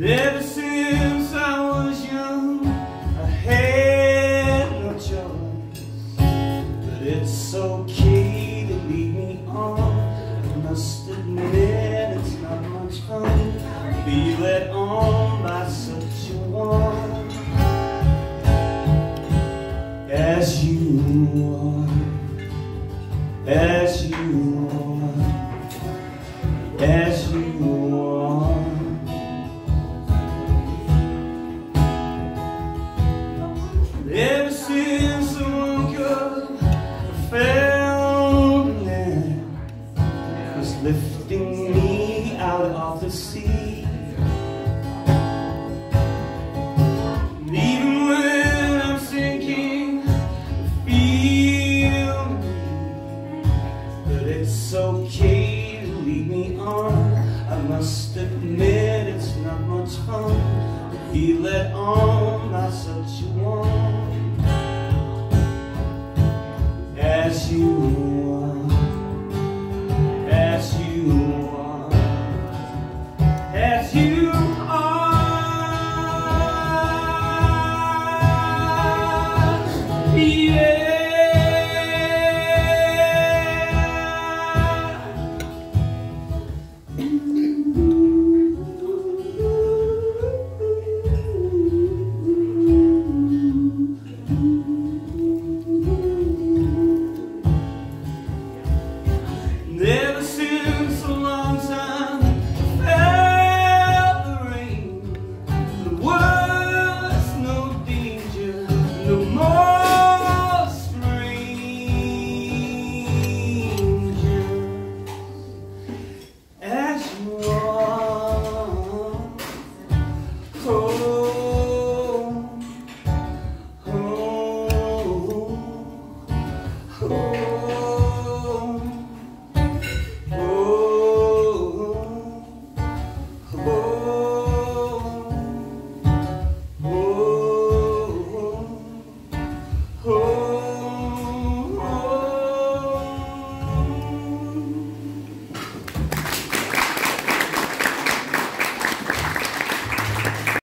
Ever since I was young, I had no choice. But it's okay to lead me on. I must admit it's not much fun be led on by such a one as you are, as you are, I was lifting me out of the sea. And even when I'm sinking, feel that it's okay to lead me on. I must admit it's not much fun such a one you as you are, as you are, yeah. Ever since